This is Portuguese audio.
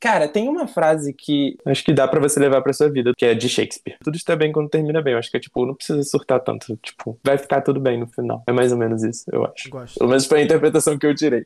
Cara, tem uma frase que acho que dá para você levar para sua vida, que é de Shakespeare. Tudo está bem quando termina bem. Eu acho que é tipo, não precisa surtar tanto. Tipo, vai ficar tudo bem no final. É mais ou menos isso, eu acho. Gosto. Pelo menos foi a interpretação que eu tirei.